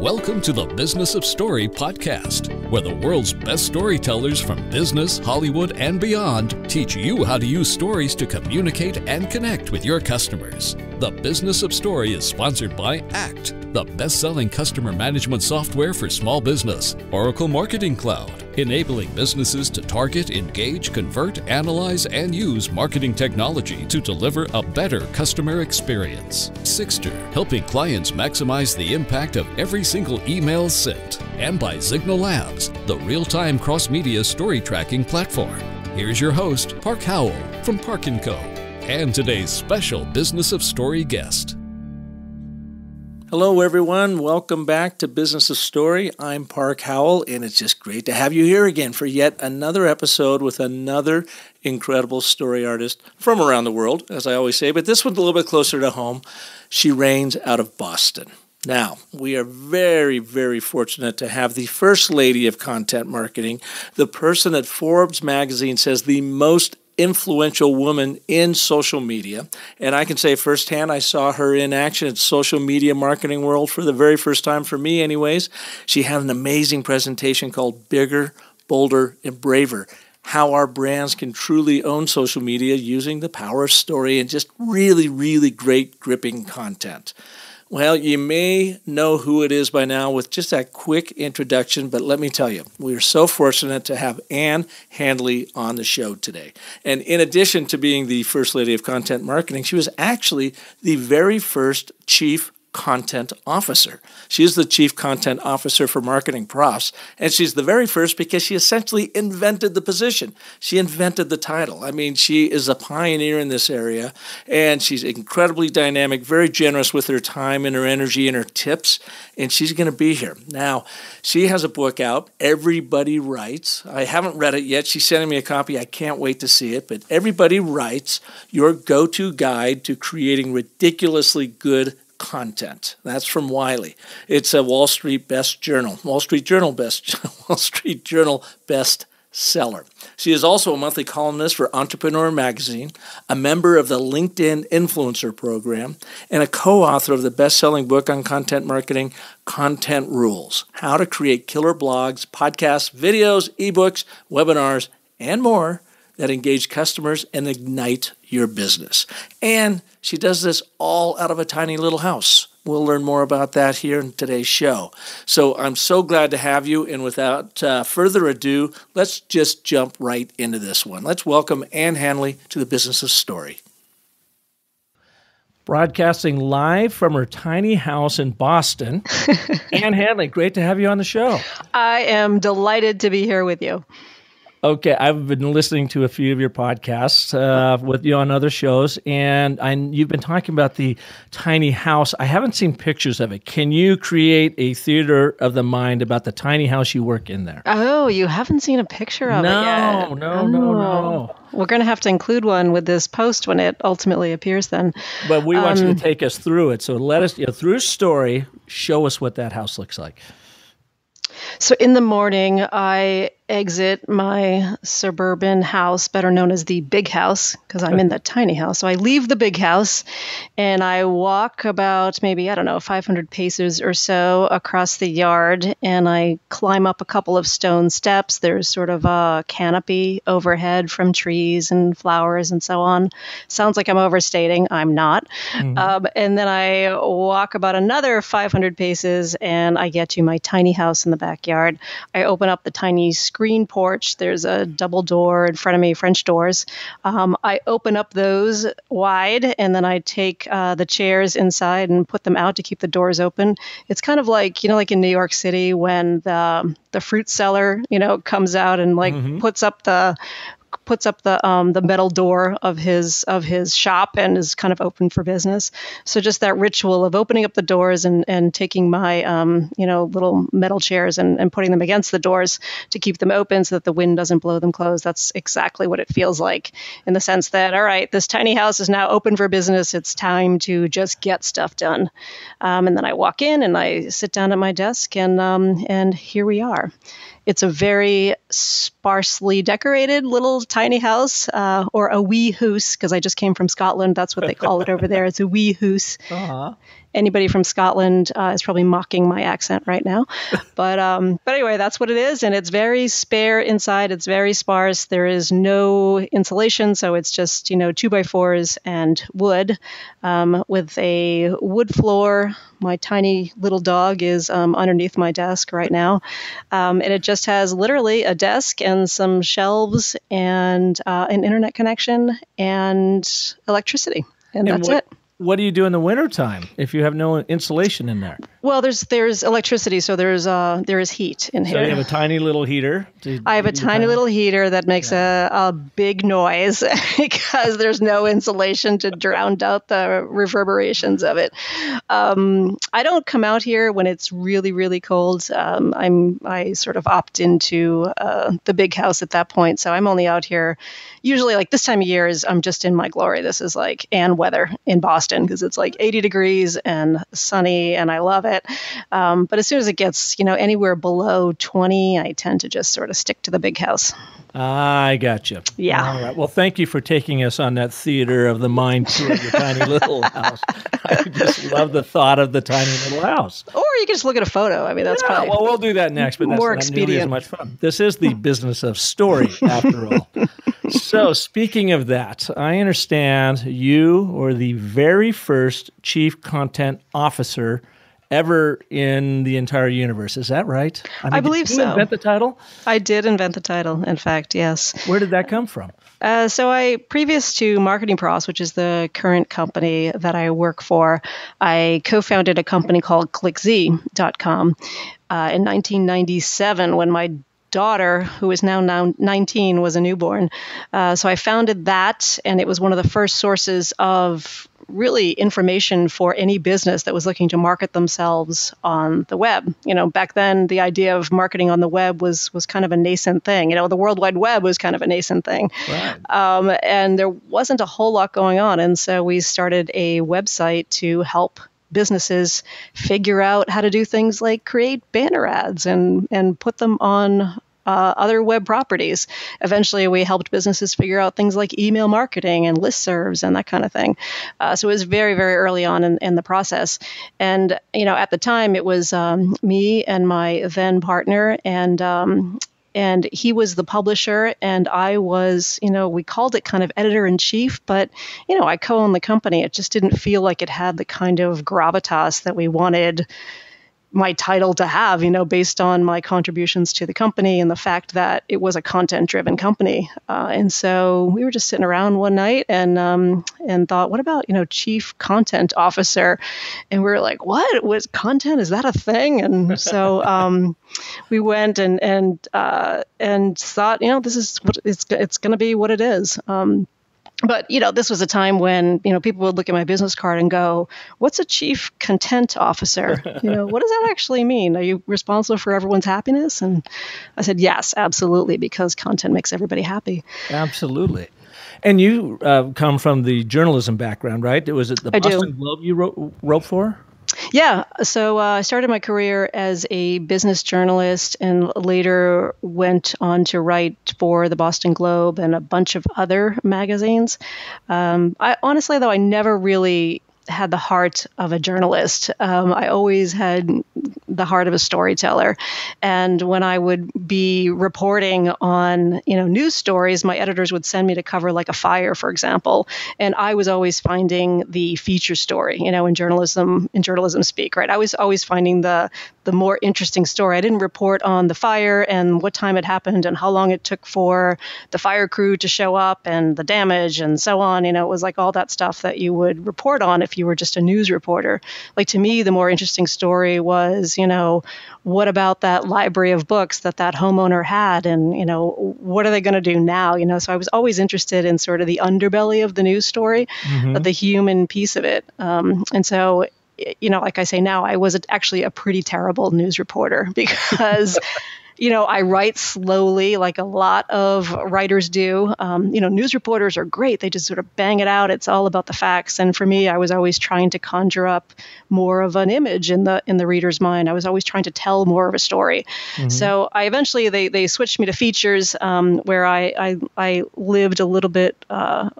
Welcome to the Business of Story podcast, where the world's best storytellers from business, Hollywood, and beyond teach you how to use stories to communicate and connect with your customers. The Business of Story is sponsored by ACT, the best selling customer management software for small business, Oracle Marketing Cloud, enabling businesses to target, engage, convert, analyze, and use marketing technology to deliver a better customer experience. Sixter, helping clients maximize the impact of every single email sent. And by Signal Labs, the real time cross media story tracking platform. Here's your host, Park Howell from Park & Co. And today's special Business of Story guest. Hello, everyone. Welcome back to Business of Story. I'm Park Howell, and it's just great to have you here again for yet another episode with another incredible story artist from around the world, as I always say, but this one's a little bit closer to home. She reigns out of Boston. Now, we are very, very fortunate to have the first lady of content marketing, the person that Forbes magazine says the most influential woman in social media. And I can say firsthand, I saw her in action at social media marketing world for the very first time for me, anyways. She had an amazing presentation called Bigger, Bolder, and Braver. How our brands can truly own social media using the power of story and just really, really great, gripping content. Well, you may know who it is by now with just that quick introduction, but let me tell you, we are so fortunate to have Ann Handley on the show today. And in addition to being the First Lady of Content Marketing, she was actually the very first Chief content officer. She is the chief content officer for Marketing Profs, and she's the very first because she essentially invented the position. She invented the title. I mean, she is a pioneer in this area, and she's incredibly dynamic, very generous with her time and her energy and her tips, and she's going to be here. Now, she has a book out, Everybody Writes. I haven't read it yet. She's sending me a copy. I can't wait to see it, but Everybody Writes, your go to guide to creating ridiculously good content. That's from Wiley. It's a Wall Street Best Journal, Wall Street Journal Best, Wall Street Journal Best Seller. She is also a monthly columnist for Entrepreneur Magazine, a member of the LinkedIn Influencer Program, and a co author of the best selling book on content marketing, Content Rules How to Create Killer Blogs, Podcasts, Videos, Ebooks, Webinars, and more that engage customers and ignite your business. And she does this all out of a tiny little house. We'll learn more about that here in today's show. So I'm so glad to have you. And without uh, further ado, let's just jump right into this one. Let's welcome Ann Handley to the Business of Story. Broadcasting live from her tiny house in Boston. Ann Handley, great to have you on the show. I am delighted to be here with you. Okay, I've been listening to a few of your podcasts uh, with you on other shows, and I, you've been talking about the tiny house. I haven't seen pictures of it. Can you create a theater of the mind about the tiny house you work in there? Oh, you haven't seen a picture of no, it yet? No, no, no, no. We're going to have to include one with this post when it ultimately appears. Then, but we want um, you to um, take us through it. So let us, you know, through story, show us what that house looks like. So in the morning, I exit my suburban house, better known as the big house, because I'm in the tiny house. So I leave the big house and I walk about maybe, I don't know, 500 paces or so across the yard and I climb up a couple of stone steps. There's sort of a canopy overhead from trees and flowers and so on. Sounds like I'm overstating. I'm not. Mm-hmm. Um, and then I walk about another 500 paces and I get to my tiny house in the backyard. I open up the tiny screen screen porch. There's a double door in front of me, French doors. Um, I open up those wide and then I take uh, the chairs inside and put them out to keep the doors open. It's kind of like, you know, like in New York City when the, the fruit seller, you know, comes out and like mm-hmm. puts up the puts up the um, the metal door of his of his shop and is kind of open for business. So just that ritual of opening up the doors and and taking my um, you know little metal chairs and, and putting them against the doors to keep them open so that the wind doesn't blow them closed. That's exactly what it feels like in the sense that all right, this tiny house is now open for business. It's time to just get stuff done. Um, and then I walk in and I sit down at my desk and um, and here we are. It's a very sparsely decorated little tiny house, uh, or a wee hoose, because I just came from Scotland. That's what they call it over there. It's a wee hoose. Uh-huh. Anybody from Scotland uh, is probably mocking my accent right now. but um, but anyway, that's what it is, and it's very spare inside. It's very sparse. There is no insulation, so it's just you know two by fours and wood um, with a wood floor. My tiny little dog is um, underneath my desk right now, um, and it just has literally a desk and some shelves and uh, an internet connection and electricity, and, and that's what, it what do you do in the wintertime if you have no insulation in there? Well, there's there's electricity, so there's uh there is heat in here. So you have a tiny little heater. I have a tiny little heater that makes yeah. a, a big noise because there's no insulation to drown out the reverberations of it. Um, I don't come out here when it's really really cold. Um, I'm I sort of opt into uh, the big house at that point, so I'm only out here usually like this time of year is I'm just in my glory. This is like and weather in Boston because it's like 80 degrees and sunny, and I love it. Um, but as soon as it gets you know anywhere below 20, I tend to just sort of stick to the big house. I got you. Yeah. All right. Well, thank you for taking us on that theater of the mind tour of your tiny little house. I just love the thought of the tiny little house. Or you can just look at a photo. I mean, that's yeah, probably well, we'll do that next, but that's more not expedient. as much fun. This is the business of story, after all. so, speaking of that, I understand you were the very first chief content officer ever in the entire universe. Is that right? I, mean, I believe did you so. Invent the title? I did invent the title. In fact, yes. Where did that come from? Uh, so I, previous to Marketing Profs, which is the current company that I work for, I co-founded a company called ClickZ.com uh, in 1997 when my daughter, who is now, now 19, was a newborn. Uh, so I founded that, and it was one of the first sources of really information for any business that was looking to market themselves on the web. You know, back then the idea of marketing on the web was was kind of a nascent thing. You know, the World Wide Web was kind of a nascent thing, right. um, and there wasn't a whole lot going on. And so we started a website to help businesses figure out how to do things like create banner ads and and put them on uh, other web properties. Eventually, we helped businesses figure out things like email marketing and listservs and that kind of thing. Uh, so it was very, very early on in, in, the process. And, you know, at the time, it was um, me and my then partner, and um, and he was the publisher and i was you know we called it kind of editor in chief but you know i co-owned the company it just didn't feel like it had the kind of gravitas that we wanted my title to have, you know, based on my contributions to the company and the fact that it was a content-driven company. Uh, and so we were just sitting around one night and um, and thought, what about you know, chief content officer? And we were like, what was content? Is that a thing? And so um, we went and and uh, and thought, you know, this is what it's it's going to be what it is. Um, but you know this was a time when you know people would look at my business card and go what's a chief content officer? You know what does that actually mean? Are you responsible for everyone's happiness? And i said yes absolutely because content makes everybody happy. Absolutely. And you uh, come from the journalism background right? Was it the I boston do. globe you wrote, wrote for yeah, so uh, I started my career as a business journalist and later went on to write for the Boston Globe and a bunch of other magazines. Um, I honestly, though, I never really had the heart of a journalist. Um, I always had the heart of a storyteller. And when I would be reporting on, you know, news stories, my editors would send me to cover like a fire, for example. And I was always finding the feature story, you know, in journalism, in journalism speak, right? I was always finding the the more interesting story. I didn't report on the fire and what time it happened and how long it took for the fire crew to show up and the damage and so on. You know, it was like all that stuff that you would report on if you were just a news reporter. Like to me, the more interesting story was, you know, what about that library of books that that homeowner had and, you know, what are they going to do now? You know, so I was always interested in sort of the underbelly of the news story, mm-hmm. the human piece of it. Um, and so you know, like I say now, I was actually a pretty terrible news reporter because. You know, I write slowly, like a lot of writers do. Um, you know, news reporters are great; they just sort of bang it out. It's all about the facts. And for me, I was always trying to conjure up more of an image in the in the reader's mind. I was always trying to tell more of a story. Mm-hmm. So I eventually they they switched me to features, um, where I, I I lived a little bit. Uh,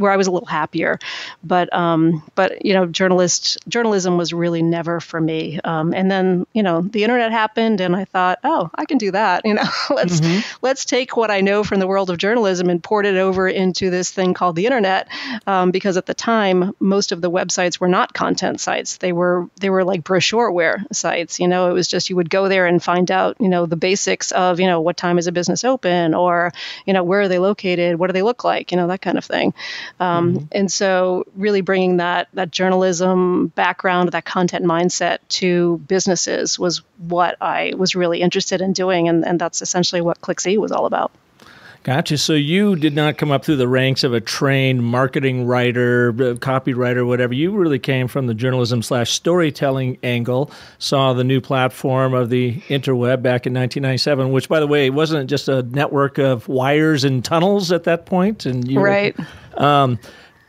where I was a little happier. But um, but you know, journalist journalism was really never for me. Um, and then you know, the internet happened, and I thought, oh, I can do that. You know, let's mm-hmm. let's take what I know from the world of journalism and port it over into this thing called the internet. Um, because at the time, most of the websites were not content sites; they were they were like brochureware sites. You know, it was just you would go there and find out you know the basics of you know what time is a business open or you know where are they located, what do they look like, you know that kind of thing. Um, mm-hmm. And so, really bringing that that journalism background, that content mindset to businesses was what I was really interested in doing, and, and that's essentially what ClickZ was all about. Gotcha. So you did not come up through the ranks of a trained marketing writer, copywriter, whatever. You really came from the journalism slash storytelling angle. Saw the new platform of the interweb back in 1997, which, by the way, wasn't just a network of wires and tunnels at that point. And you right. Were, um,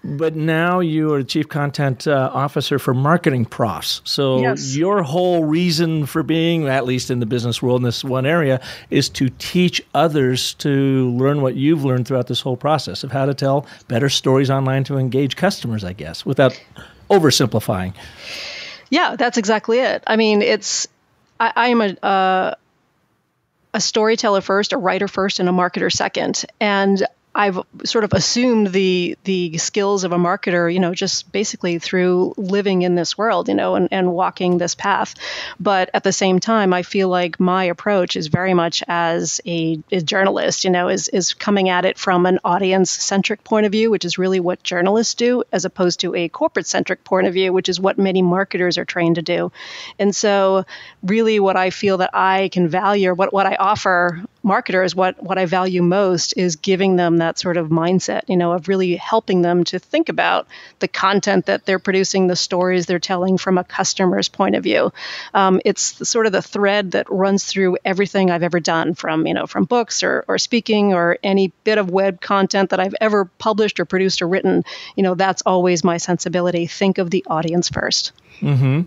but now you are the chief content uh, officer for Marketing Profs. So yes. your whole reason for being, at least in the business world in this one area, is to teach others to learn what you've learned throughout this whole process of how to tell better stories online to engage customers, I guess, without oversimplifying. Yeah, that's exactly it. I mean, it's I, I am a uh, a storyteller first, a writer first, and a marketer second, and I've sort of assumed the the skills of a marketer, you know, just basically through living in this world, you know, and, and walking this path. But at the same time, I feel like my approach is very much as a, a journalist, you know, is is coming at it from an audience centric point of view, which is really what journalists do, as opposed to a corporate centric point of view, which is what many marketers are trained to do. And so, really, what I feel that I can value, what what I offer marketers, what what I value most is giving them that sort of mindset, you know, of really helping them to think about the content that they're producing, the stories they're telling from a customer's point of view. Um, it's the, sort of the thread that runs through everything I've ever done, from you know, from books or or speaking or any bit of web content that I've ever published or produced or written. You know, that's always my sensibility. Think of the audience first. Mm-hmm.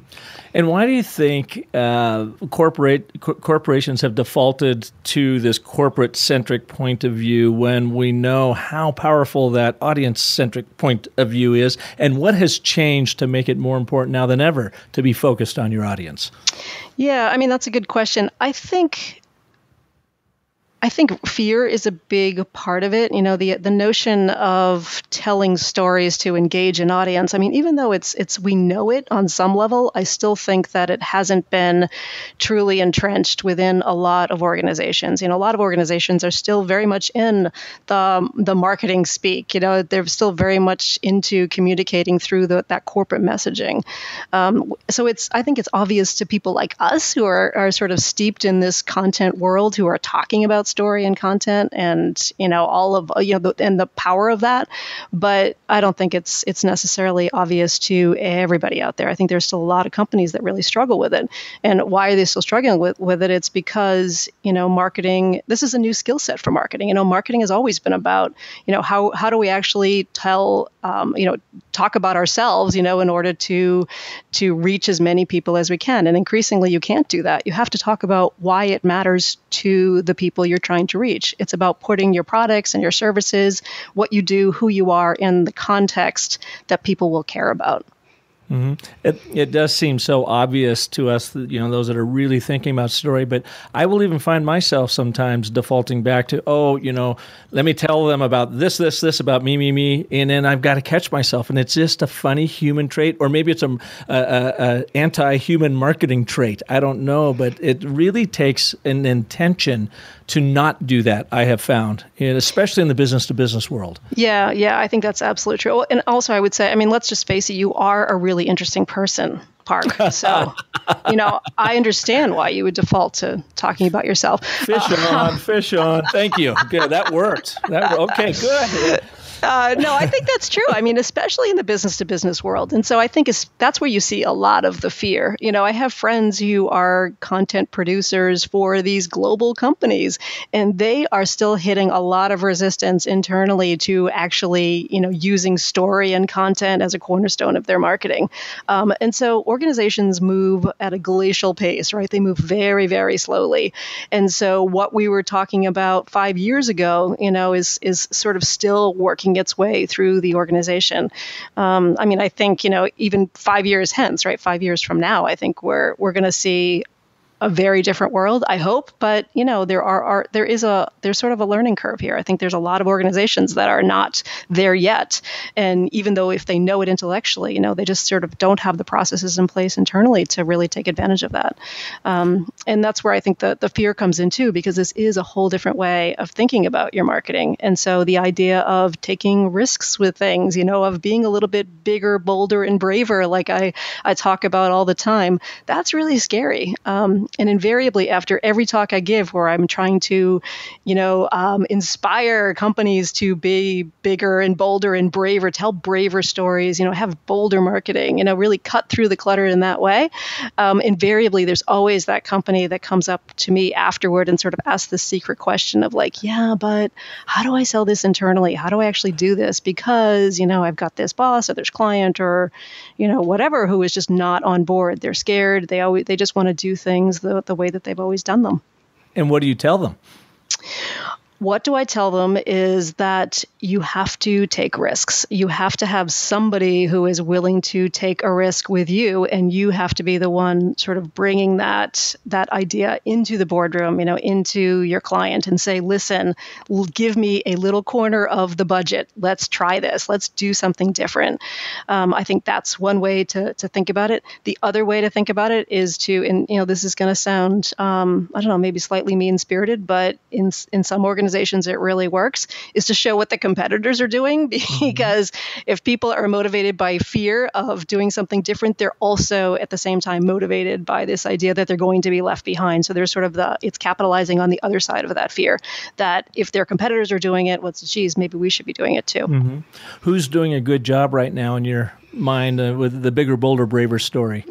And why do you think uh, corporate co- corporations have defaulted to this corporate centric point of view when we know how powerful that audience centric point of view is, and what has changed to make it more important now than ever to be focused on your audience? Yeah, I mean that's a good question. I think I think fear is a big part of it. You know, the the notion of telling stories to engage an audience. I mean, even though it's it's we know it on some level, I still think that it hasn't been truly entrenched within a lot of organizations. You know, a lot of organizations are still very much in the the marketing speak. You know, they're still very much into communicating through the, that corporate messaging. Um, so it's I think it's obvious to people like us who are are sort of steeped in this content world who are talking about story and content and you know all of you know the, and the power of that but i don't think it's it's necessarily obvious to everybody out there. I think there's still a lot of companies that really struggle with it. And why are they still struggling with, with it? It's because you know marketing this is a new skill set for marketing. You know marketing has always been about you know how how do we actually tell um, you know talk about ourselves you know in order to to reach as many people as we can. And increasingly you can't do that. You have to talk about why it matters to the people you're trying to reach. It's about putting your products and your services, what you do, who you are in the context that people will care about. Mm-hmm. It, it does seem so obvious to us, that, you know, those that are really thinking about story. But I will even find myself sometimes defaulting back to, oh, you know, let me tell them about this, this, this about me, me, me, and then I've got to catch myself, and it's just a funny human trait, or maybe it's a, a, a anti-human marketing trait. I don't know, but it really takes an intention to not do that. I have found, and especially in the business to business world. Yeah, yeah, I think that's absolutely true. And also, I would say, I mean, let's just face it, you are a really interesting person. Park. So, you know, I understand why you would default to talking about yourself. Fish on, fish on. Thank you. Good. That worked. That okay. Good. Uh, no, I think that's true. I mean, especially in the business to business world. And so I think that's where you see a lot of the fear. You know, I have friends who are content producers for these global companies, and they are still hitting a lot of resistance internally to actually, you know, using story and content as a cornerstone of their marketing. Um, and so organizations move at a glacial pace, right? They move very, very slowly. And so what we were talking about five years ago, you know, is is sort of still working making its way through the organization. Um, I mean, I think you know, even five years hence, right? Five years from now, I think we're we're going to see a very different world, I hope. But you know, there are, are there is a there's sort of a learning curve here. I think there's a lot of organizations that are not there yet, and even though if they know it intellectually, you know, they just sort of don't have the processes in place internally to really take advantage of that. Um, and that's where I think the the fear comes in too, because this is a whole different way of thinking about your marketing. And so the idea of taking risks with things, you know, of being a little bit bigger, bolder, and braver, like I I talk about all the time, that's really scary. Um, and invariably, after every talk I give, where I'm trying to, you know, um, inspire companies to be bigger and bolder and braver, tell braver stories, you know, have bolder marketing, you know, really cut through the clutter in that way. Um, invariably, there's always that company that comes up to me afterward and sort of asks the secret question of like, yeah, but how do I sell this internally? How do I actually do this? Because you know, I've got this boss or this client or, you know, whatever who is just not on board. They're scared. They always they just want to do things things the, the way that they've always done them. And what do you tell them? What do I tell them is that you have to take risks. You have to have somebody who is willing to take a risk with you, and you have to be the one sort of bringing that that idea into the boardroom, you know, into your client, and say, "Listen, give me a little corner of the budget. Let's try this. Let's do something different." Um, I think that's one way to to think about it. The other way to think about it is to, and you know, this is going to sound, um, I don't know, maybe slightly mean spirited, but in in some organizations it really works. Is to show what the competitors are doing mm-hmm. because if people are motivated by fear of doing something different, they're also at the same time motivated by this idea that they're going to be left behind. So there's sort of the it's capitalizing on the other side of that fear that if their competitors are doing it, what's well, geez, maybe we should be doing it too. Mm-hmm. Who's doing a good job right now in your mind uh, with the bigger, bolder, braver story?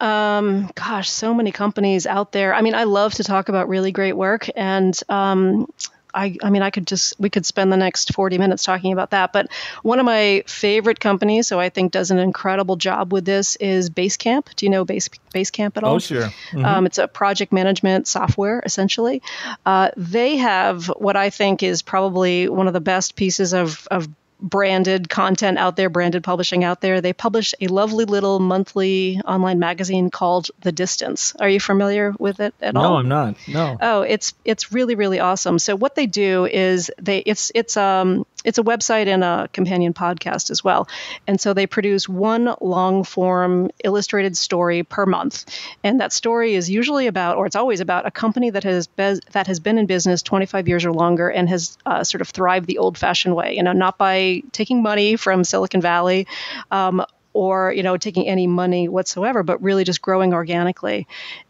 Um, gosh, so many companies out there. I mean, I love to talk about really great work, and um, I, I mean, I could just, we could spend the next 40 minutes talking about that. But one of my favorite companies, so I think does an incredible job with this, is Basecamp. Do you know Base, Basecamp at all? Oh, sure. Mm-hmm. Um, it's a project management software, essentially. Uh, they have what I think is probably one of the best pieces of, of branded content out there, branded publishing out there. They publish a lovely little monthly online magazine called The Distance. Are you familiar with it at no, all? No, I'm not. No. Oh, it's it's really really awesome. So what they do is they it's it's um it's a website and a companion podcast as well. And so they produce one long form illustrated story per month. And that story is usually about, or it's always about, a company that has, be- that has been in business 25 years or longer and has uh, sort of thrived the old fashioned way, you know, not by taking money from Silicon Valley. Um, or you know taking any money whatsoever but really just growing organically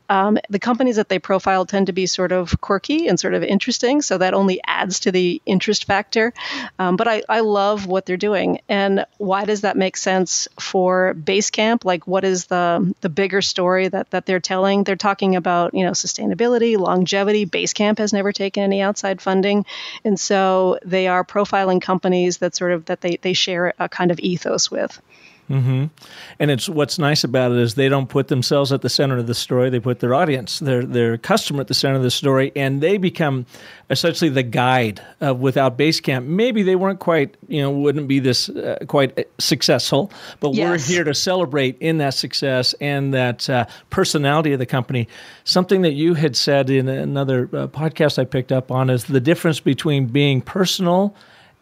um, the companies that they profile tend to be sort of quirky and sort of interesting, so that only adds to the interest factor. Um, but I, I love what they're doing. And why does that make sense for Basecamp? Like, what is the the bigger story that, that they're telling? They're talking about you know sustainability, longevity. Basecamp has never taken any outside funding, and so they are profiling companies that sort of that they, they share a kind of ethos with. Mm-hmm. And it's what's nice about it is they don't put themselves at the center of the story; they put their audience, their their customer at the center of the story, and they become essentially the guide. Uh, without Basecamp, maybe they weren't quite, you know, wouldn't be this uh, quite uh, successful. But yes. we're here to celebrate in that success and that uh, personality of the company. Something that you had said in another uh, podcast I picked up on is the difference between being personal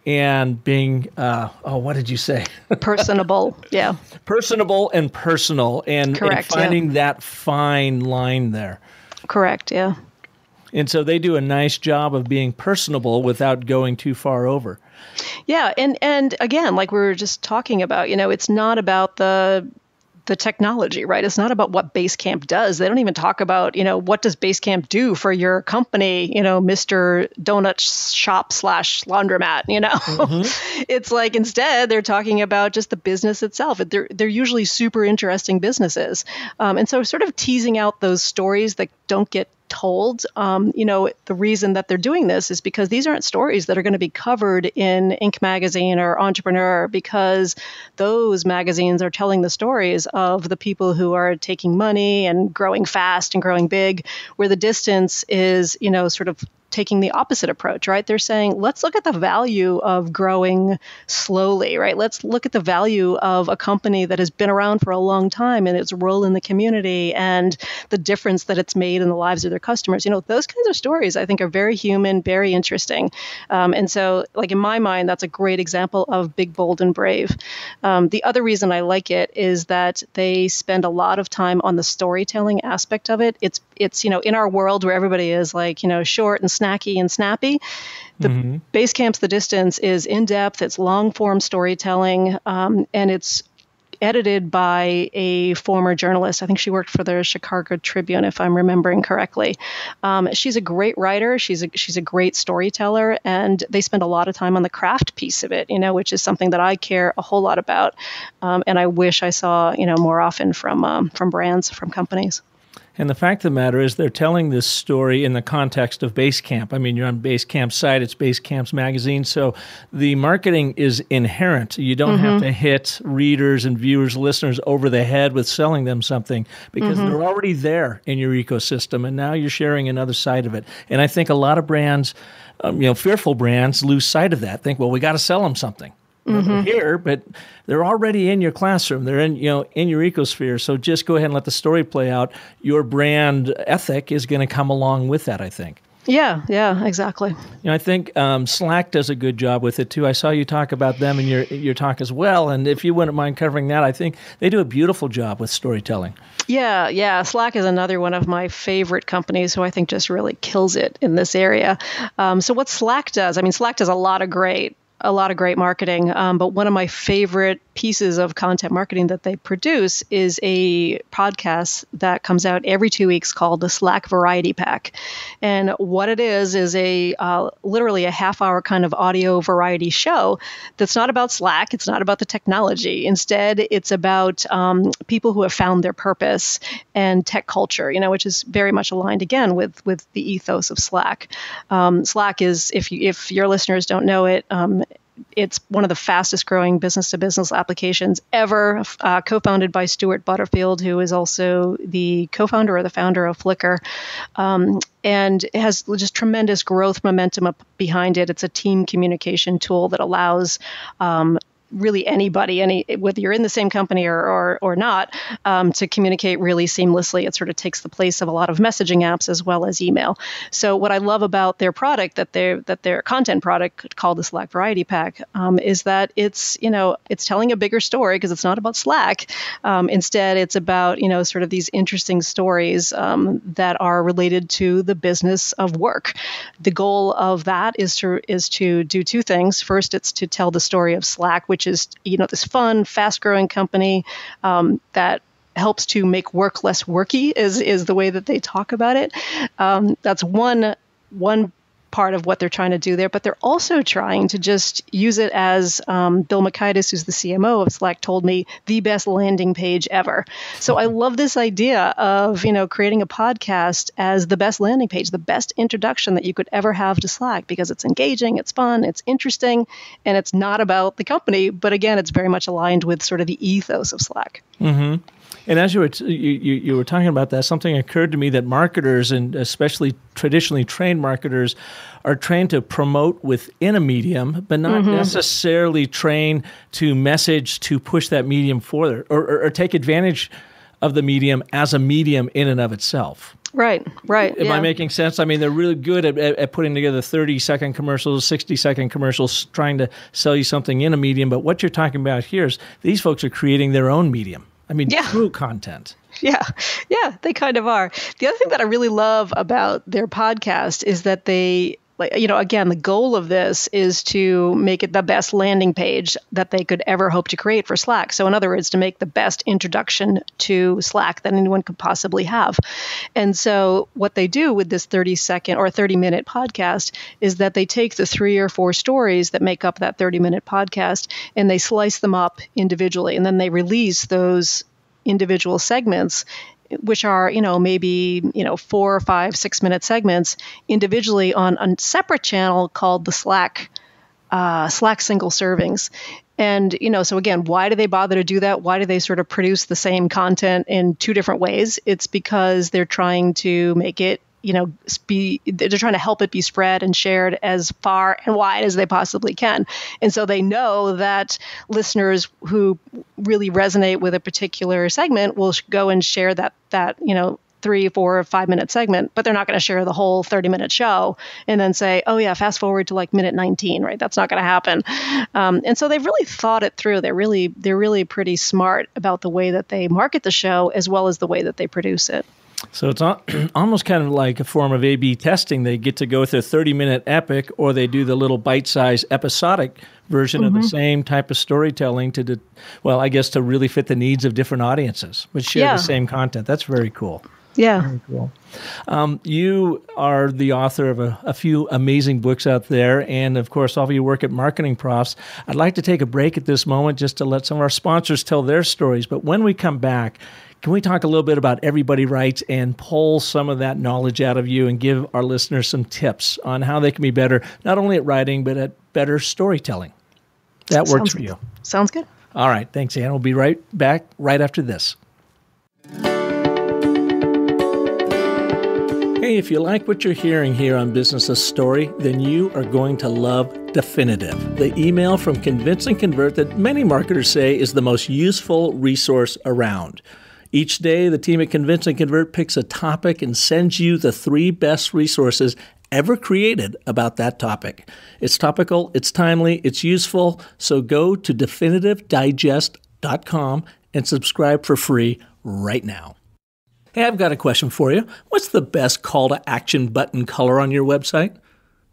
and being uh, oh what did you say? Personable yeah. Personable and personal and, correct, and finding yeah. that fine line there. Correct yeah. And so they do a nice job of being personable without going too far over. Yeah and and again like we were just talking about you know it's not about the the technology, right? It's not about what Basecamp does. They don't even talk about, you know, what does Basecamp do for your company, you know, Mr. Donut Shop slash laundromat, you know? Mm-hmm. it's like instead they're talking about just the business itself. They're, they're usually super interesting businesses. Um, and so sort of teasing out those stories that don't get told. Um, you know, the reason that they're doing this is because these aren't stories that are going to be covered in Inc. magazine or Entrepreneur because those magazines are telling the stories of the people who are taking money and growing fast and growing big, where the distance is, you know, sort of taking the opposite approach, right? They're saying, let's look at the value of growing slowly, right? Let's look at the value of a company that has been around for a long time and its role in the community and the difference that it's made in the lives of their customers. You know, those kinds of stories I think are very human, very interesting. Um, and so, like in my mind, that's a great example of big, bold, and brave. Um, the other reason I like it is that they spend a lot of time on the storytelling aspect of it. It's it's you know in our world where everybody is like you know short and snacky and snappy. The mm-hmm. Basecamp's, the distance is in depth. It's long form storytelling, um, and it's edited by a former journalist. I think she worked for the Chicago Tribune, if I'm remembering correctly. Um, she's a great writer. She's a she's a great storyteller, and they spend a lot of time on the craft piece of it. You know, which is something that I care a whole lot about, um, and I wish I saw you know more often from um, from brands from companies. And the fact of the matter is, they're telling this story in the context of Basecamp. I mean, you're on Basecamp's site, it's Basecamp's magazine. So the marketing is inherent. You don't mm-hmm. have to hit readers and viewers, listeners over the head with selling them something because mm-hmm. they're already there in your ecosystem. And now you're sharing another side of it. And I think a lot of brands, um, you know, fearful brands lose sight of that. Think, well, we got to sell them something mm-hmm. here, but they're already in your classroom. They're in you know in your ecosphere. So just go ahead and let the story play out. Your brand ethic is going to come along with that. I think. Yeah, yeah, exactly. You know, I think um, Slack does a good job with it too. I saw you talk about them in your your talk as well, and if you wouldn't mind covering that, I think they do a beautiful job with storytelling. Yeah, yeah. Slack is another one of my favorite companies who I think just really kills it in this area. Um, so what Slack does, I mean, Slack does a lot of great a lot of great marketing. Um, but one of my favorite pieces of content marketing that they produce is a podcast that comes out every two weeks called the Slack Variety Pack. And what it is is a uh, literally a half hour kind of audio variety show that's not about Slack. It's not about the technology. Instead, it's about um, people who have found their purpose and tech culture. You know, which is very much aligned again with with the ethos of Slack. Um, Slack is if you if your listeners don't know it. Um, it's one of the fastest growing business to business applications ever, uh, co founded by Stewart Butterfield, who is also the co founder or the founder of Flickr. Um, and it has just tremendous growth momentum behind it. It's a team communication tool that allows um, really anybody, any whether you're in the same company or or, or not, um, to communicate really seamlessly. It sort of takes the place of a lot of messaging apps as well as email. So what I love about their product, that their that their content product called the Slack Variety Pack, um, is that it's you know it's telling a bigger story because it's not about Slack. Um, instead, it's about you know sort of these interesting stories um, that are related to the business of work. The goal of that is to is to do two things. First, it's to tell the story of Slack, which which is you know this fun, fast-growing company um, that helps to make work less worky is is the way that they talk about it. Um, that's one one part of what they're trying to do there, but they're also trying to just use it as um, Bill Macaitis, who's the CMO of Slack, told me the best landing page ever. So I love this idea of you know creating a podcast as the best landing page, the best introduction that you could ever have to Slack because it's engaging, it's fun, it's interesting, and it's not about the company, but again, it's very much aligned with sort of the ethos of Slack. Mm-hmm. And as you were t- you, you, you, were talking about that, something occurred to me that marketers and especially traditionally trained marketers are trained to promote within a medium, but not mm-hmm. necessarily trained to message to push that medium further or, or, or, take advantage of the medium as a medium in and of itself. Right, right. Am yeah. I making sense? I mean, they're really good at, at, at, putting together 30 second commercials, 60 second commercials, trying to sell you something in a medium. But what you're talking about here is these folks are creating their own medium. I mean, yeah. true content. Yeah, yeah, they kind of are. The other thing that I really love about their podcast is that they like you know again the goal of this is to make it the best landing page that they could ever hope to create for slack. So in other words to make the best introduction to slack that anyone could possibly have. And so what they do with this 30 second or 30 minute podcast is that they take the three or four stories that make up that 30 minute podcast and they slice them up individually. And then they release those individual segments which are you know maybe you know four or five six minute segments individually on a separate channel called the slack uh, slack single servings. And you know so again why do they bother to do that? Why do they sort of produce the same content in two different ways? It's because they're trying to make it you know be they're trying to help it be spread and shared as far and wide as they possibly can and so they know that listeners who really resonate with a particular segment will go and share that that you know three, four, five minute segment, but they're not going to share the whole 30 minute show and then say, oh, yeah, fast forward to like minute 19, right? That's not going to happen. Um, and so they've really thought it through. They're really, they're really pretty smart about the way that they market the show as well as the way that they produce it. So it's almost kind of like a form of A/B testing. They get to go with their thirty-minute epic, or they do the little bite-sized episodic version mm-hmm. of the mm-hmm. same type of storytelling to, de- well, I guess to really fit the needs of different audiences, but share yeah. the same content. That's very cool. Yeah. Very cool. Um, you are the author of a, a, few amazing books out there, and of course, all of you work at Marketing Profs. I'd like to take a break at this moment just to let some of our sponsors tell their stories. But when we come back, can we talk a little bit about Everybody Writes and pull some of that knowledge out of you and give our listeners some tips on how they can be better, not only at writing, but at better storytelling? That works Sounds, for you. Sounds good. All right. Thanks, Ann. We'll be right back right after this. Hey, if you like what you're hearing here on Business a Story, then you are going to love Definitive, the email from Convince and Convert that many marketers say is the most useful resource around. Each day, the team at Convince and Convert picks a topic and sends you the three best resources ever created about that topic. It's topical, it's timely, it's useful, so go to definitivedigest.com and subscribe for free right now. Hey, I've got a question for you. What's the best call to action button color on your website?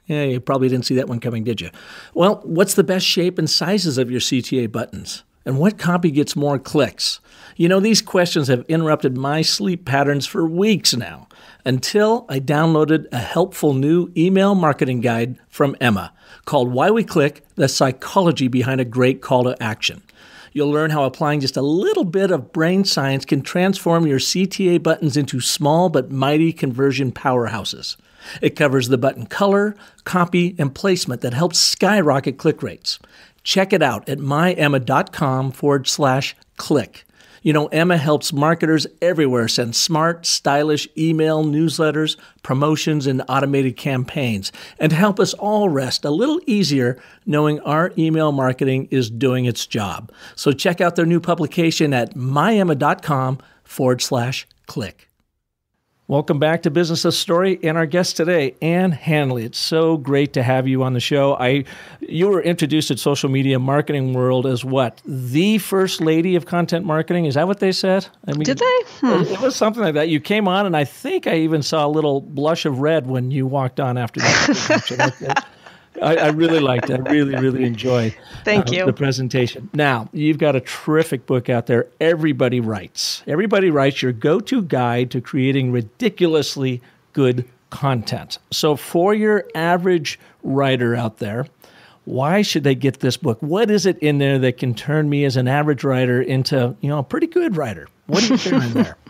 Yeah, you probably didn't see that one coming, did you? Well, what's the best shape and sizes of your CTA buttons? And what copy gets more clicks? You know, these questions have interrupted my sleep patterns for weeks now until I downloaded a helpful new email marketing guide from Emma called Why We Click The Psychology Behind a Great Call to Action. You'll learn how applying just a little bit of brain science can transform your CTA buttons into small but mighty conversion powerhouses. It covers the button color, copy, and placement that helps skyrocket click rates. Check it out at myemma.com forward slash click. You know, Emma helps marketers everywhere send smart, stylish email newsletters, promotions, and automated campaigns, and help us all rest a little easier knowing our email marketing is doing its job. So check out their new publication at myemma.com forward slash click. Welcome back to Business a Story and our guest today, Ann Handley. It's so great to have you on the show. I, you were introduced at social media marketing world as what the first lady of content marketing. Is that what they said? I mean, did they? Hmm. It was something like that. You came on, and I think I even saw a little blush of red when you walked on after that. I, I, really liked it. I really, really enjoyed. Thank uh, you. The presentation. Now you've got a terrific book out there. Everybody writes. Everybody writes. Your go-to guide to creating ridiculously good content. So for your average writer out there, why should they get this book? What is it in there that can turn me as an average writer into you know a pretty good writer? What are you hearing there?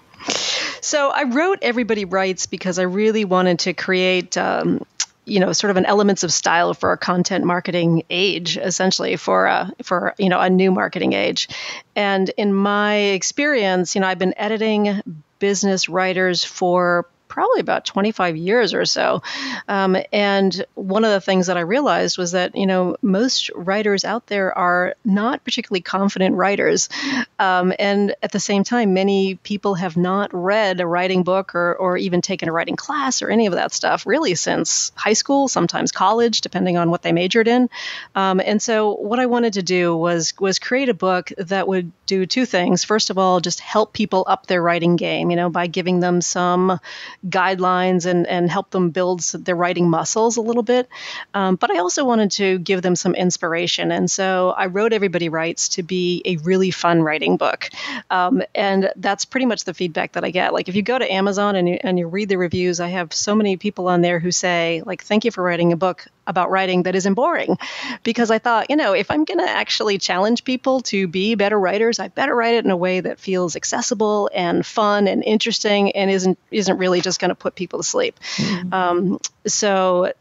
So I wrote Everybody Writes because I really wanted to create um, you know sort of an elements of style for a content marketing age essentially for a for you know a new marketing age. And in my experience you know i've been editing business writers for probably about 25 years or so. Um, and one of the things that I realized was that, you know, most writers out there are not particularly confident writers. Um, and at the same time, many people have not read a writing book or, or even taken a writing class or any of that stuff really since high school, sometimes college, depending on what they majored in. Um, and so what I wanted to do was was create a book that would do two things. First of all, just help people up their writing game, you know, by giving them some guidelines and, and help them build their writing muscles a little bit. Um, but I also wanted to give them some inspiration. And so I wrote Everybody Writes to be a really fun writing book. Um, and that's pretty much the feedback that I get. Like if you go to Amazon and you, and you read the reviews, I have so many people on there who say, like, thank you for writing a book about writing that isn't boring. Because I thought, you know, if I'm going to actually challenge people to be better writers, I better write it in a way that feels accessible and fun and interesting and isn't isn't really just going to put people to sleep. Mm-hmm. Um, so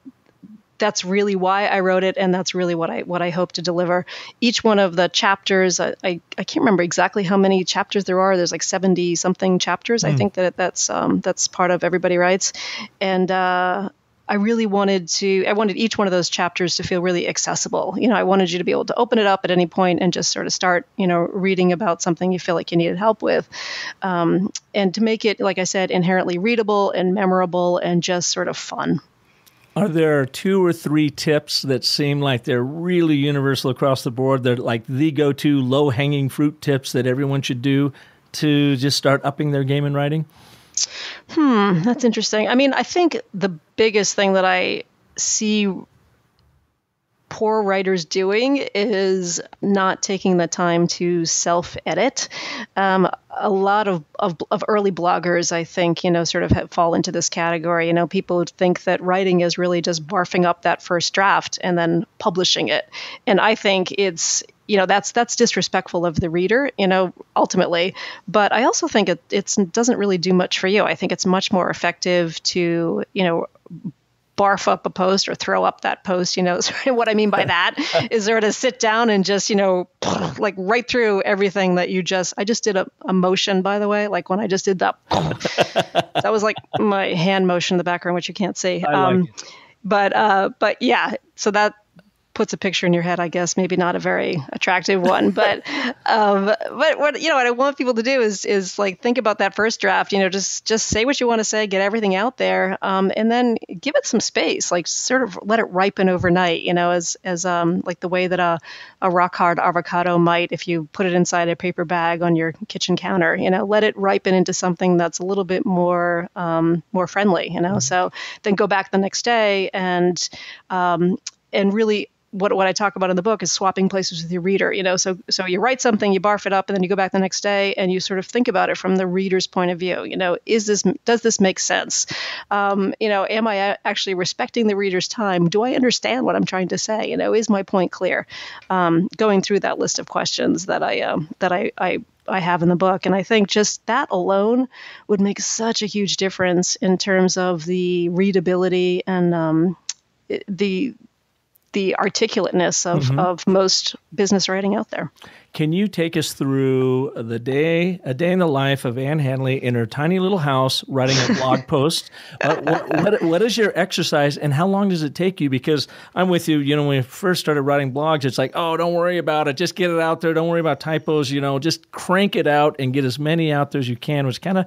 that's really why I wrote it, and that's really what I what I hope to deliver. Each one of the chapters, I, I, I can't remember exactly how many chapters there are. There's like seventy something chapters. Mm. I think that that's um, that's part of Everybody Writes, and uh, I really wanted to, I wanted each one of those chapters to feel really accessible. You know, I wanted you to be able to open it up at any point and just sort of start, you know, reading about something you feel like you needed help with. Um, and to make it, like I said, inherently readable and memorable and just sort of fun. Are there two or three tips that seem like they're really universal across the board? They're like the go to low hanging fruit tips that everyone should do to just start upping their game in writing? Hmm, that's interesting. I mean, I think the biggest thing that I see poor writers doing is not taking the time to self edit. Um, a lot of, of, of, early bloggers, I think, you know, sort of have, fall into this category. You know, people think that writing is really just barfing up that first draft and then publishing it. And I think it's you know that's that's disrespectful of the reader you know ultimately. But i also think it it's, doesn't really do much for you. I think it's much more effective to you know barf up a post or throw up that post you know. What i mean by that is there to sit down and just you know like right through everything that you just i just did a, a motion by the way like when i just did that. That was like my hand motion in the background which you can't see. I um, but uh but yeah so that puts a picture in your head, I guess maybe not a very attractive one, but um, but what you know what I want people to do is is like think about that first draft. You know, just just say what you want to say, get everything out there, um, and then give it some space. Like sort of let it ripen overnight. You know, as as um, like the way that a a rock hard avocado might if you put it inside a paper bag on your kitchen counter. You know, let it ripen into something that's a little bit more um, more friendly. You know, mm-hmm. so then go back the next day and um, and really what what I talk about in the book is swapping places with your reader. You know, so so you write something, you barf it up, and then you go back the next day and you sort of think about it from the reader's point of view. You know, is this does this make sense? Um, you know, am I actually respecting the reader's time? Do I understand what I'm trying to say? You know, is my point clear? Um, going through that list of questions that I um, that I, I I have in the book. And I think just that alone would make such a huge difference in terms of the readability and um, the the articulateness of, mm-hmm. of most business writing out there. Can you take us through the day, a day in the life of Ann Handley in her tiny little house writing a blog post? Uh, what, what, what is your exercise and how long does it take you? Because I'm with you, you know, when we first started writing blogs, it's like, oh, don't worry about it. Just get it out there. Don't worry about typos, you know, just crank it out and get as many out there as you can, which kind of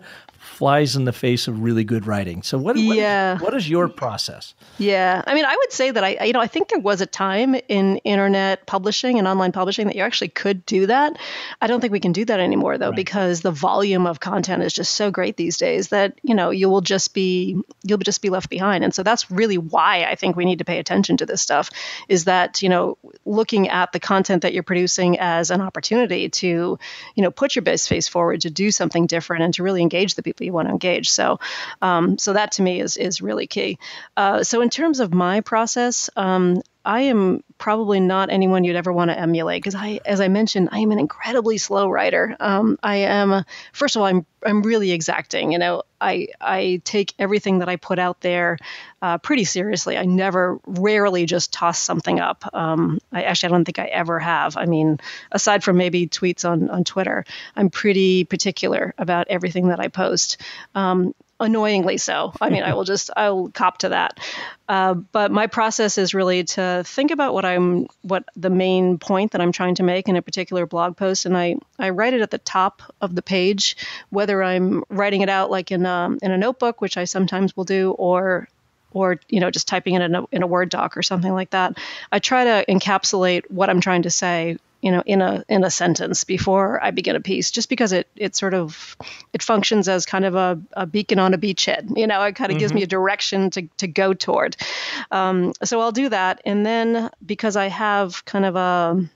flies in the face of really good writing. So what, yeah. what, what is your process? Yeah. I mean, I would say that I, you know, I think there was a time in internet publishing and online publishing that you actually could do that. I don't think we can do that anymore though, right. because the volume of content is just so great these days that, you know, you will just be, you'll just be left behind. And so that's really why I think we need to pay attention to this stuff is that, you know, looking at the content that you're producing as an opportunity to, you know, put your best face forward to do something different and to really engage the people you want to engage. So, um, so that to me is is really key. Uh, so in terms of my process, um, I am probably not anyone you'd ever want to emulate because I, as I mentioned, I am an incredibly slow writer. Um, I am, first of all, I'm I'm really exacting. You know, I I take everything that I put out there uh, pretty seriously. I never, rarely just toss something up. Um, I actually I don't think I ever have. I mean, aside from maybe tweets on on Twitter, I'm pretty particular about everything that I post. Um, annoyingly so. I mean, I will just I'll cop to that. Uh, but my process is really to think about what I'm what the main point that I'm trying to make in a particular blog post, and I I write it at the top of the page, whether I'm writing it out like in a, in a notebook, which I sometimes will do, or or you know just typing it in a, in a word doc or something like that i try to encapsulate what i'm trying to say you know in a in a sentence before I begin a piece just because it it sort of it functions as kind of a, a beacon on a beachhead you know it kind of mm-hmm. gives me a direction to, to go toward um, so I'll do that and then because I have kind of a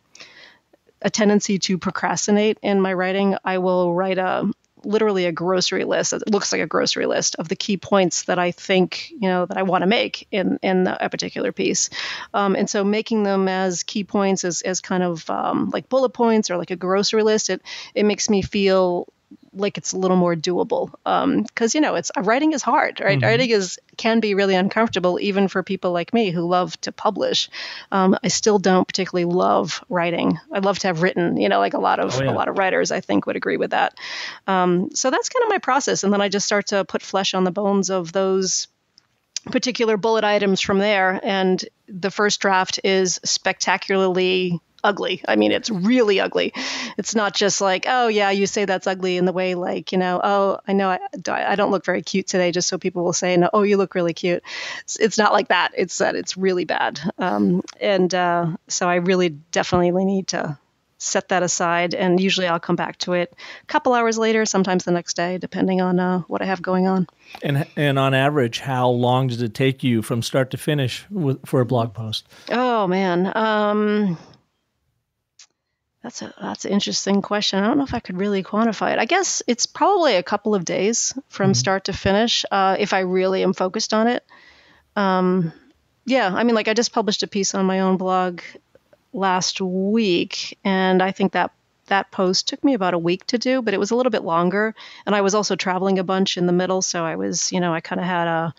a tendency to procrastinate in my writing I will write a literally a grocery list. It looks like a grocery list of the key points that I think you know that I want to make in in a particular piece. Um, and so making them as key points as as kind of um, like bullet points or like a grocery list, it it makes me feel like it's a little more doable. Because um, you know it's writing is hard right? Mm-hmm. writing is can be really uncomfortable even for people like me who love to publish. Um, i still don't particularly love writing. I love to have written you know like a lot of oh, yeah. a lot of writers i think would agree with that. Um, so that's kind of my process and then i just start to put flesh on the bones of those particular bullet items from there and the first draft is spectacularly ugly. I mean, it's really ugly. It's not just like, oh yeah, you say that's ugly in the way like, you know, oh, I know I, I don't look very cute today, just so people will say, no, oh, you look really cute. It's, it's not like that. It's that it's really bad. Um, and uh, so I really definitely need to set that aside and usually I'll come back to it a couple hours later, sometimes the next day, depending on uh, what I have going on. And and on average, how long does it take you from start to finish with, for a blog post? Oh man, um, that's a that's an interesting question. I don't know if I could really quantify it. I guess it's probably a couple of days from mm-hmm. start to finish uh, if I really am focused on it. Um, yeah, I mean, like I just published a piece on my own blog last week, and I think that that post took me about a week to do, but it was a little bit longer. And I was also traveling a bunch in the middle, so I was, you know, I kind of had a,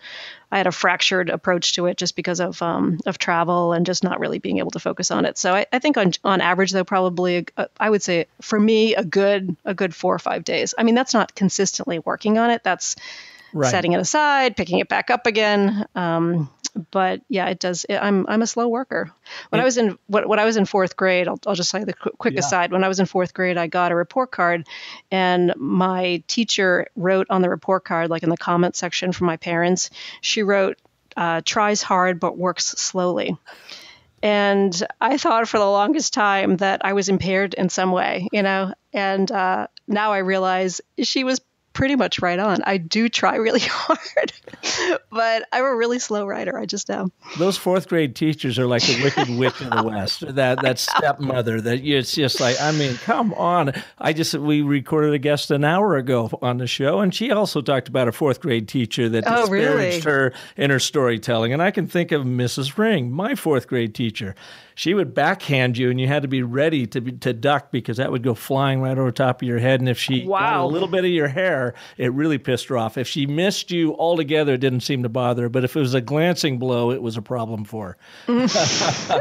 I had a fractured approach to it just because of um, of travel and just not really being able to focus on it. So I, I think on on average, though, probably a, I would say for me a good a good four or five days. I mean, that's not consistently working on it. That's right. setting it aside, picking it back up again. Um, but yeah, it does. It, I'm I'm a slow worker. When it, I was in what when I was in fourth grade, I'll, I'll just say the quick yeah. aside. When I was in fourth grade, I got a report card, and my teacher wrote on the report card, like in the comment section for my parents, she wrote, uh, "Tries hard but works slowly." And I thought for the longest time that I was impaired in some way, you know. And uh, now I realize she was pretty much right on. I do try really hard, but I'm a really slow writer. I just am. Those fourth grade teachers are like the wicked witch of the West. That that stepmother. That it's just like I mean, come on. I just we recorded a guest an hour ago on the show, and she also talked about a fourth grade teacher that oh, disparaged really? her in her storytelling. And I can think of Mrs. Ring, my fourth grade teacher she would backhand you, and you had to be ready to be, to duck because that would go flying right over top of your head. And if she wow. got a little bit of your hair, it really pissed her off. If she missed you altogether, it didn't seem to bother her. But if it was a glancing blow, it was a problem for her.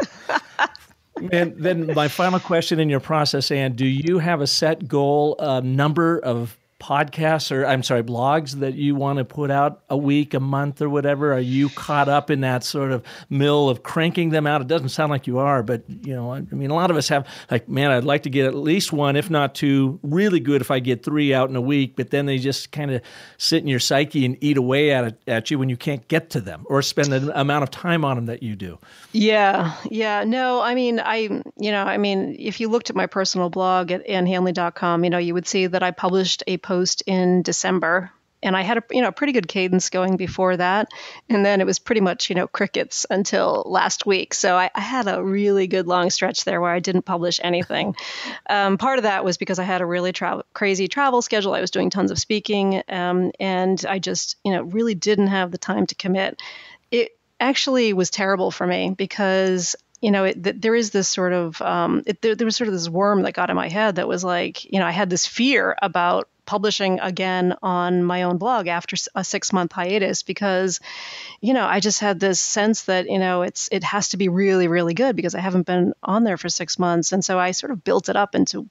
and then my final question in your process, Ann, do you have a set goal, a number of podcasts or I'm sorry, blogs that you want to put out a week, a month, or whatever? Are you caught up in that sort of mill of cranking them out? It doesn't sound like you are, but you know, I mean, a lot of us have like, man, I'd like to get at least one, if not two, really good if I get three out in a week. But then they just kind of sit in your psyche and eat away at it, at you when you can't get to them or spend the amount of time on them that you do. Yeah, yeah, no, I mean, I, you know, I mean, if you looked at my personal blog at annhandley.com, you know, you would see that I published a post in December and I had a you know pretty good cadence going before that, and then it was pretty much you know crickets until last week. So I, I had a really good long stretch there where I didn't publish anything. um, part of that was because I had a really tra- crazy travel schedule. I was doing tons of speaking, um, and I just you know really didn't have the time to commit. It actually was terrible for me because you know, it, th- there is this sort of, um, it, there, there, was sort of this worm that got in my head that was like, you know, I had this fear about publishing again on my own blog after a six month hiatus because, you know, I just had this sense that, you know, it's, it has to be really, really good because I haven't been on there for six months. And so I sort of built it up into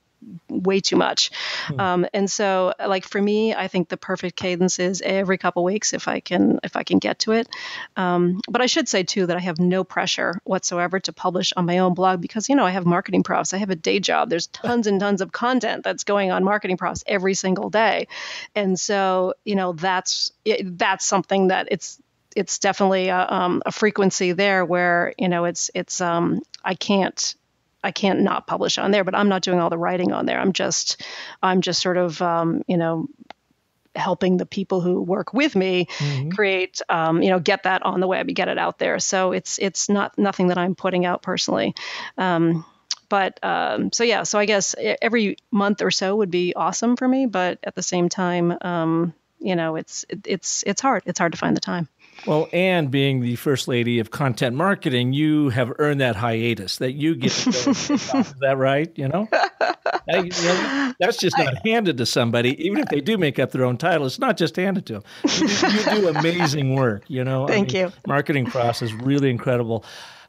way too much. Hmm. Um, and so, like for me, I think the perfect cadence is every couple weeks if I can if I can get to it. Um, but I should say too that I have no pressure whatsoever to publish on my own blog because you know I have marketing profs. I have a day job. There's tons and tons of content that's going on marketing profs every single day, and so you know that's that's something that it's it's definitely a, um, a frequency there where you know it's it's um, I can't I can't not publish on there, but I'm not doing all the writing on there. I'm just I'm just sort of um, you know helping the people who work with me mm-hmm. create um, you know get that on the web get it out there so it's it's not nothing that i'm putting out personally um, but um, so yeah so i guess every month or so would be awesome for me but at the same time um, you know it's it's it's hard it's hard to find the time Well, and being the first lady of content marketing, you have earned that hiatus that you get. Is that right? You know? I, you know, that's just not handed to somebody. Even if they do make up their own title, it's not just handed to them. You, you do amazing work. You know. Thank I mean, you. Marketing process really incredible.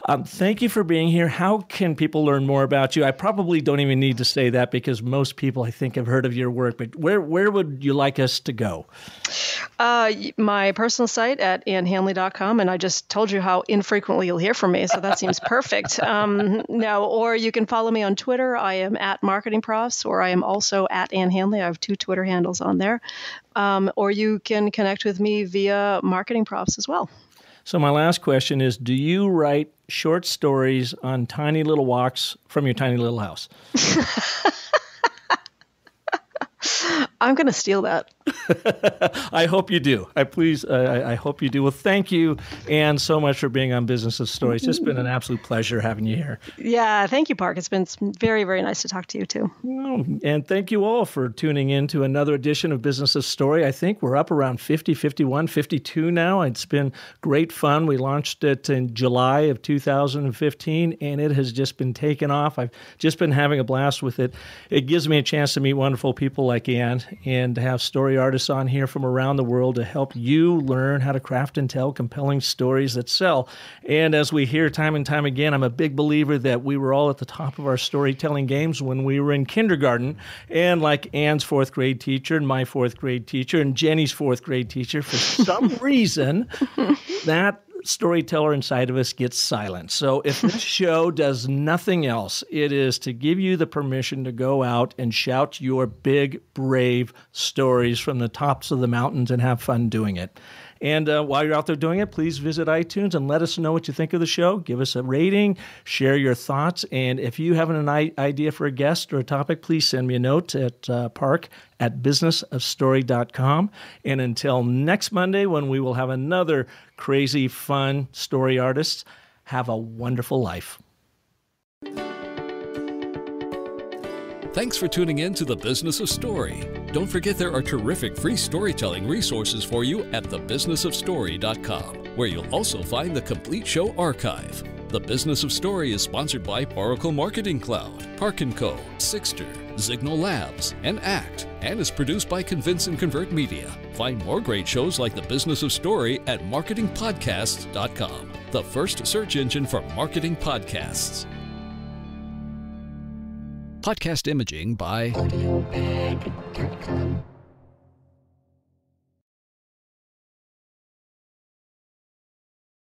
Um, thank you for being here. How can people learn more about you? I probably don't even need to say that because most people, I think, have heard of your work. But where where would you like us to go? Uh, my personal site at annhandley.com, and I just told you how infrequently you'll hear from me, so that seems perfect. Um, now, or you can follow me on Twitter. I am at Marketing Profs, or I am also at Ann Handley. I have two Twitter handles on there. Um, or you can connect with me via Marketing Profs as well. So, my last question is Do you write short stories on tiny little walks from your tiny little house? I'm going to steal that. I hope you do. I please. Uh, I hope you do. Well, thank you, Ann, so much for being on Business of Story. It's just been an absolute pleasure having you here. Yeah, thank you, Park. It's been very, very nice to talk to you too. and thank you all for tuning in to another edition of Business of Story. I think we're up around 50, 51, 52 now. It's been great fun. We launched it in July of 2015, and it has just been taken off. I've just been having a blast with it. It gives me a chance to meet wonderful people like Ann and to have story artists on here from around the world to help you learn how to craft and tell compelling stories that sell. And as we hear time and time again, I'm a big believer that we were all at the top of our storytelling games when we were in kindergarten. And like Ann's fourth grade teacher and my fourth grade teacher and Jenny's fourth grade teacher, for some reason, that storyteller inside of us gets silent. So if this show does nothing else, it is to give you the permission to go out and shout your big, brave stories from the tops of the mountains and have fun doing it. And uh, while you're out there doing it, please visit iTunes and let us know what you think of the show. Give us a rating, share your thoughts. And if you have an idea for a guest or a topic, please send me a note at uh, park at businessofstory.com. And until next Monday, when we will have another crazy, fun story artist, have a wonderful life. Thanks for tuning in to the Business of Story. Don't forget there are terrific free storytelling resources for you at thebusinessofstory.com, where you'll also find the complete show archive. The Business of Story is sponsored by Oracle Marketing Cloud, Park & Co., Sixter, Signal Labs, and ACT, and is produced by Convince and Convert Media. Find more great shows like The Business of Story at marketingpodcasts.com, the first search engine for marketing podcasts. Podcast imaging by.